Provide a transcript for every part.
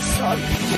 Sorry.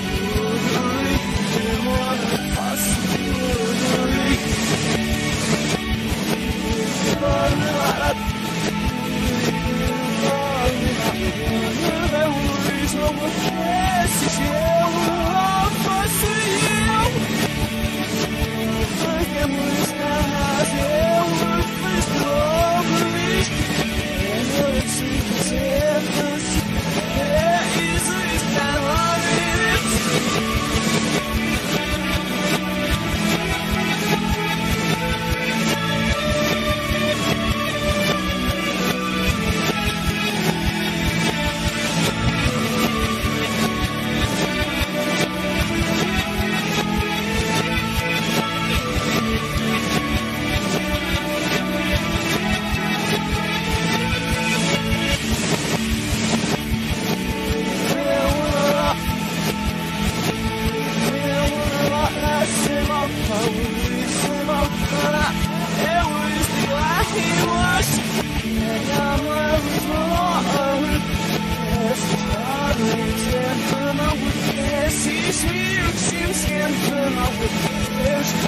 sweet chin skin filled with fish.